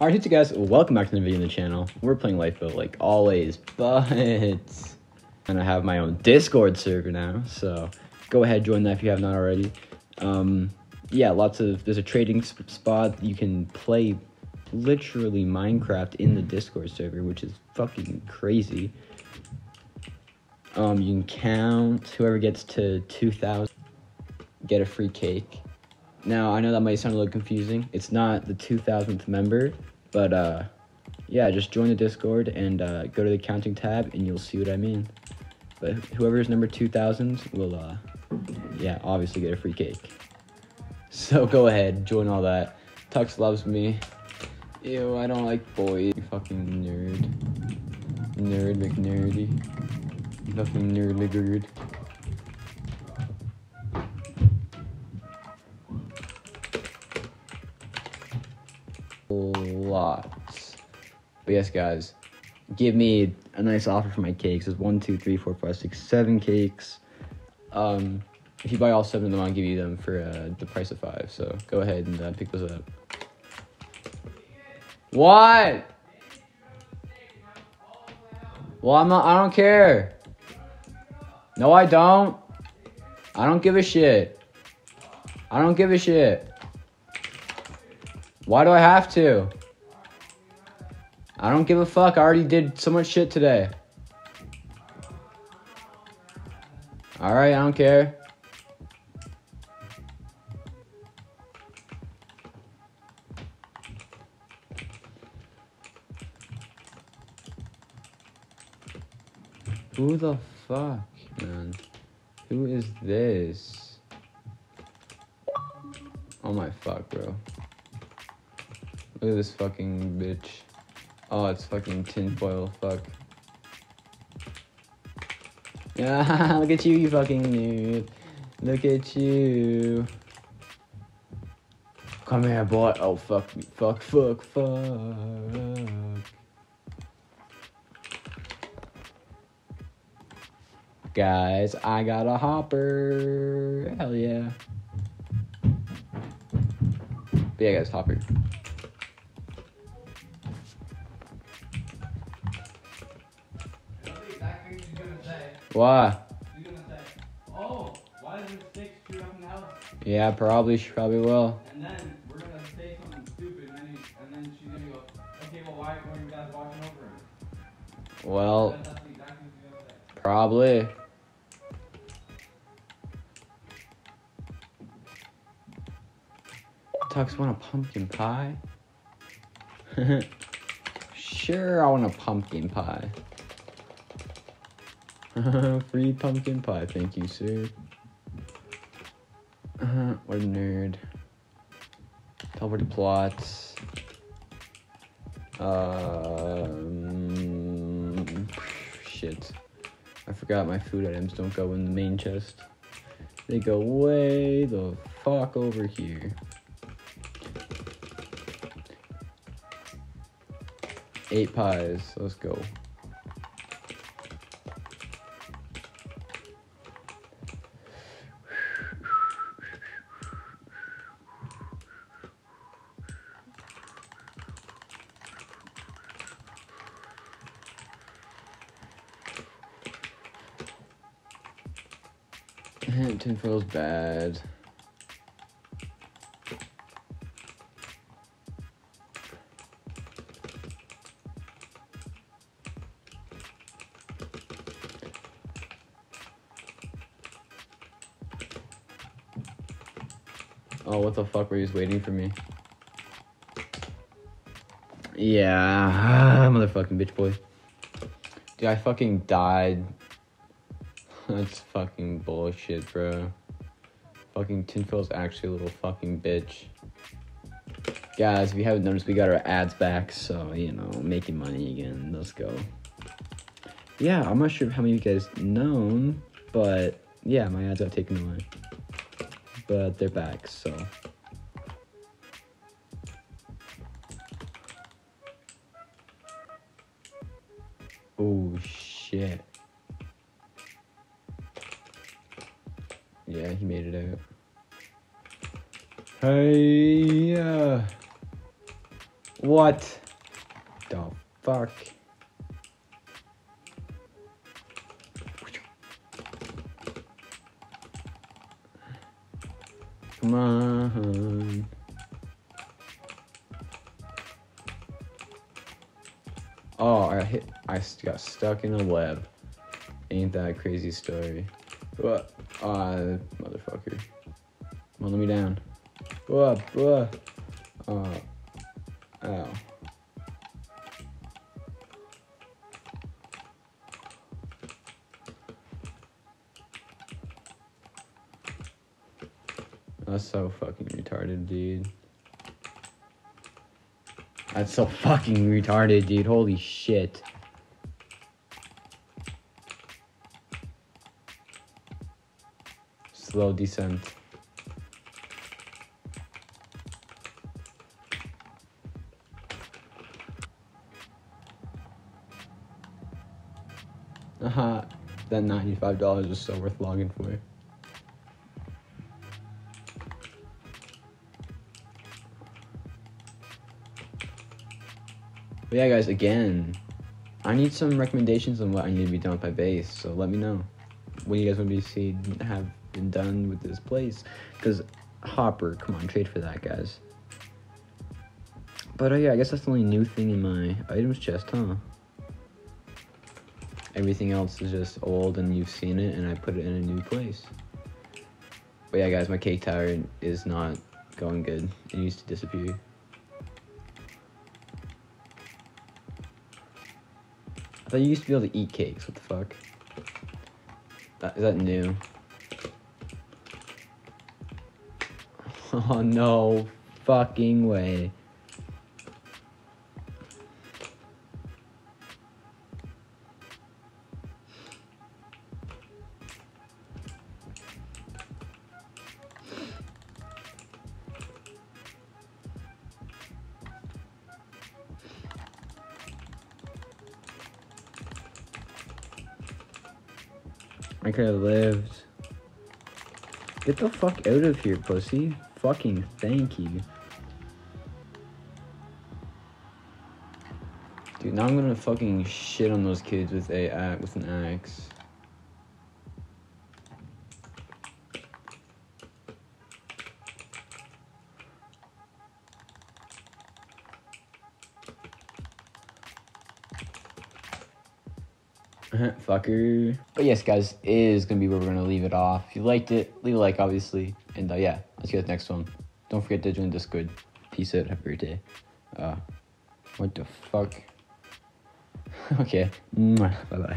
Alright, you guys, welcome back to the video on the channel. We're playing Lifeboat like always, but and I have my own Discord server now, so go ahead join that if you have not already. Um, yeah, lots of there's a trading sp- spot you can play literally Minecraft in the Discord server, which is fucking crazy. Um, you can count whoever gets to 2,000 get a free cake. Now, I know that might sound a little confusing. It's not the 2000th member, but uh, yeah, just join the Discord and uh, go to the counting tab and you'll see what I mean. But whoever is number 2000 will, uh, yeah, obviously get a free cake. So go ahead, join all that. Tux loves me. Ew, I don't like boys. Fucking nerd. Nerd McNerdy. Fucking nerd niggered. Lots. But yes, guys, give me a nice offer for my cakes. There's one, two, three, four, five, six, seven cakes. Um, if you buy all seven of them, I'll give you them for uh, the price of five. So go ahead and uh, pick those up. What? Well, I'm not. I don't care. No, I don't. I don't give a shit. I don't give a shit. Why do I have to? I don't give a fuck. I already did so much shit today. Alright, I don't care. Who the fuck, man? Who is this? Oh my fuck, bro. Look at this fucking bitch. Oh, it's fucking tinfoil, fuck. Yeah, look at you, you fucking nerd. Look at you. Come here, boy. Oh, fuck me. Fuck, fuck, fuck. Guys, I got a hopper. Hell yeah. But yeah, guys, hopper. Why? You're gonna say, oh, why does it stick straight up in the house? Yeah, probably. She probably will. And then we're gonna say something stupid, and then, he, and then she's gonna go, okay, well, why were you guys watching over her? Well, That's that's exactly what she's gonna say. probably. Tux want a pumpkin pie? sure, I want a pumpkin pie. Free pumpkin pie, thank you, sir. Uh, what a nerd. Poverty plots. Um, shit. I forgot my food items don't go in the main chest. They go way the fuck over here. Eight pies. Let's go. Tinfoil's bad. Oh, what the fuck were you just waiting for me? Yeah, motherfucking bitch boy. Dude, I fucking died. That's fucking bullshit, bro. Fucking Tinfoil's actually a little fucking bitch. Guys, if you haven't noticed, we got our ads back, so, you know, making money again. Let's go. Yeah, I'm not sure how many of you guys known, but yeah, my ads got taken away. But they're back, so. Oh, shit. Yeah, he made it out. Hey, uh, What the fuck? Come on. Oh, I hit. I got stuck in a web. Ain't that a crazy story? What? Ah, motherfucker. Come on, let me down. Whoa, whoa. Uh, ow. That's so fucking retarded, dude. That's so fucking retarded, dude. Holy shit. Slow descent. Haha, uh-huh. that $95 is so worth logging for. But yeah, guys, again, I need some recommendations on what I need to be done with my base. So let me know what do you guys want to see have been done with this place. Because Hopper, come on, trade for that, guys. But uh, yeah, I guess that's the only new thing in my items chest, huh? Everything else is just old and you've seen it, and I put it in a new place. But yeah, guys, my cake tower is not going good. It needs to disappear. I thought you used to be able to eat cakes. What the fuck? That, is that new? Oh no fucking way. I could have lived. Get the fuck out of here, pussy. Fucking thank you. Dude, now I'm gonna fucking shit on those kids with a uh, with an axe. Fucker. But yes, guys, is gonna be where we're gonna leave it off. If you liked it, leave a like, obviously. And uh, yeah, let's get the next one. Don't forget to join Discord. Peace out. Have a great day. Uh, what the fuck? okay. Bye bye.